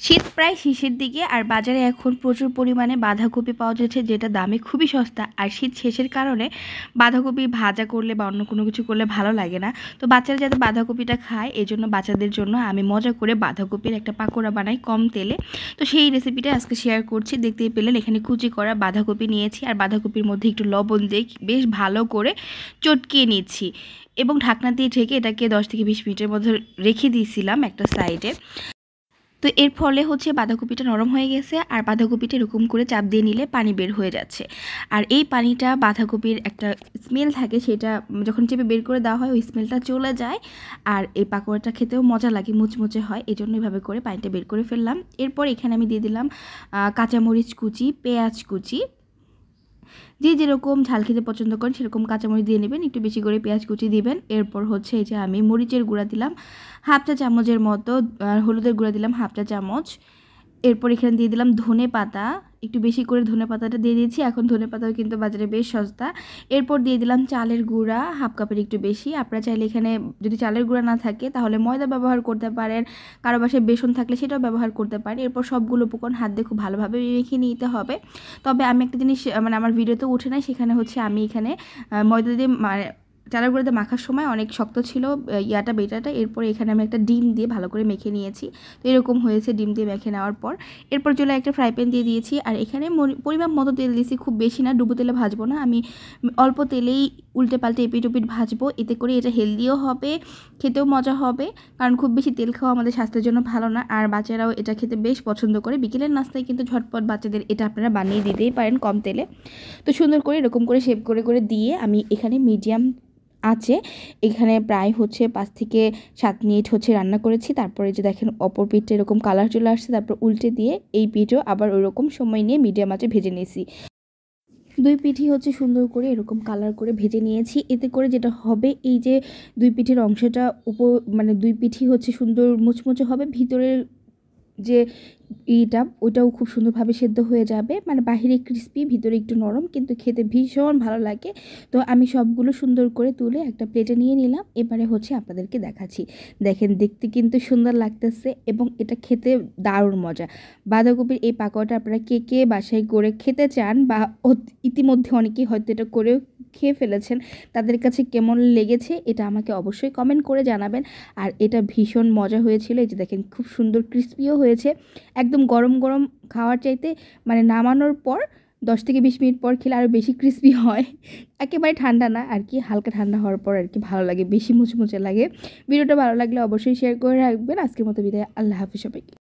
শীত প্রায় শেষের দিকে আর বাজারে এখন প্রচুর পরিমাণে বাঁধাকপি পাওয়া যাচ্ছে, যেটা দামে খুবই সস্তা। আর শীত শেষের কারণে বাঁধাকপি ভাজা করলে বা অন্য কোনো কিছু করলে ভালো লাগে না। তো বাচ্চারা যাতে বাঁধাকপিটা খায় এই জন্য বাচ্চাদের জন্য আমি মজা করে বাঁধাকপির একটা পাকোড়া বানাই কম তেলে। তো সেই রেসিপিটা আজকে শেয়ার করছি, দেখতেই পেলেন এখানে কুচি করা বাঁধাকপি নিয়েছি। আর বাঁধাকপির মধ্যে একটু লবণ দিয়ে বেশ ভালো করে চটকিয়ে নিচ্ছি। এবং ঢাকনা দিয়ে ঢেকে এটাকে দশ থেকে বিশ মিনিটের মধ্যে রেখে দিয়েছিলাম একটা সাইডে তো এর ফলে হচ্ছে বাঁধাকপিটা নরম হয়ে গেছে আর বাঁধাকপিটা এরকম করে চাপ দিয়ে নিলে পানি বের হয়ে যাচ্ছে। আর এই পানিটা বাঁধাকপির একটা স্মেল থাকে সেটা যখন চেপে বের করে দেওয়া হয়, ওই স্মেলটা চলে যায় আর এই পাকোড়াটা খেতেও মজা লাগে, মুচমুচে হয়। এই জন্য এভাবে করে পানিটা বের করে ফেললাম। এরপর এখানে আমি দিয়ে দিলাম কাঁচামরিচ কুচি, পেঁয়াজ কুচি যে যেরকম ঝাল খেতে পছন্দ করেন, সেরকম কাঁচামরিচ দিয়ে নেবেন, একটু বেশি করে পেঁয়াজ কুচি দিবেন। এরপর হচ্ছে এই যে আমি মরিচের গুঁড়া দিলাম, হাফ চা চামচের মতো হলুদের গুঁড়া দিলাম হাফ চা চামচ। এরপর এখানে দিয়ে দিলাম ধনে পাতা একটু বেশি করে ধনে পাতাটা দিয়ে দিয়েছি। এখন ধনে পাতাও কিন্তু বাজারে বেশ সস্তা। এরপর দিয়ে দিলাম চালের গুঁড়া, হাফ কাপের একটু বেশি। আপনারা চাইলে এখানে যদি চালের গুঁড়া না থাকে, তাহলে ময়দা ব্যবহার করতে পারেন। কারও বাসায় বেসন থাকলে সেটাও ব্যবহার করতে পারেন। এরপর সবগুলো উপকরণ হাত দিয়ে খুব ভালোভাবে মেখে নিতে হবে। তবে আমি একটা জিনিস মানে আমার ভিডিওতে উঠে নাই, সেখানে হচ্ছে আমি এখানে ময়দা দিয়ে মানে চালের গুঁড়োতে মাখার সময় অনেক শক্ত ছিল ইয়াটা, বেটাটা। এরপর এখানে আমি একটা ডিম দিয়ে ভালো করে মেখে নিয়েছি। তো এরকম হয়েছে ডিম দিয়ে মেখে নেওয়ার পর। এরপর চলে একটা ফ্রাই প্যান দিয়ে দিয়েছি। আর এখানে পরিমাপ মতো তেল দিয়েছি, খুব বেশি না, ডুবো তেলে ভাজবো না। আমি অল্প তেলেই উল্টে পাল্টে এপিট উপিট ভাজবো। এতে করে এটা হেলদিও হবে, খেতেও মজা হবে। কারণ খুব বেশি তেল খাওয়া আমাদের স্বাস্থ্যের জন্য ভালো না। আর বাচ্চারাও এটা খেতে বেশ পছন্দ করে। বিকেলের নাস্তায় কিন্তু ঝটপট বাচ্চাদের এটা আপনারা বানিয়ে দিতেই পারেন কম তেলে। তো সুন্দর করে এরকম করে শেপ করে করে দিয়ে আমি এখানে মিডিয়াম আছে। এখানে প্রায় হচ্ছে পাঁচ থেকে সাত মিনিট হচ্ছে রান্না করেছি। তারপরে যে দেখেন অপর পিঠটা এরকম কালার চলে আসছে, তারপর উল্টে দিয়ে এই পিঠও আবার ওরকম সময় নিয়ে মিডিয়াম আছে ভেজে নিয়েছি। দুই পিঠি হচ্ছে সুন্দর করে এরকম কালার করে ভেজে নিয়েছি। এতে করে যেটা হবে, এই যে দুই পিঠের অংশটা উপর মানে দুই পিঠি হচ্ছে সুন্দর মুচমুচে হবে, ভিতরের যে ইটা ওইটাও খুব সুন্দরভাবে সেদ্ধ হয়ে যাবে। মানে বাহিরে ক্রিস্পি ভিতরে একটু নরম, কিন্তু খেতে ভীষণ ভালো লাগে। তো আমি সবগুলো সুন্দর করে তুলে একটা প্লেটে নিয়ে নিলাম। এবারে হচ্ছে আপনাদেরকে দেখাচ্ছি। দেখেন, দেখতে কিন্তু সুন্দর লাগতেছে এবং এটা খেতে দারুণ মজা। বাঁধাকপির এই পাকোয়াটা আপনারা কে কে বাসায় করে খেতে চান বা ইতিমধ্যে অনেকেই হয়তো এটা করেও খেয়ে ফেলেছেন, তাদের কাছে কেমন লেগেছে এটা আমাকে অবশ্যই কমেন্ট করে জানাবেন। আর এটা ভীষণ মজা হয়েছিল। এই যে দেখেন, খুব সুন্দর ক্রিস্পিও হয়েছে। একদম গরম গরম খাওয়ার চাইতে মানে নামানোর পর দশ থেকে বিশ মিনিট পর খেলে আরও বেশি ক্রিস্পি হয়। একেবারে ঠান্ডা না, আর কি হালকা ঠান্ডা হওয়ার পর আর কি ভালো লাগে, বেশি মুচমুচে লাগে। ভিডিওটা ভালো লাগলে অবশ্যই শেয়ার করে রাখবেন। আজকের মতো বিদায়, আল্লাহ হাফিজ সবাইকে।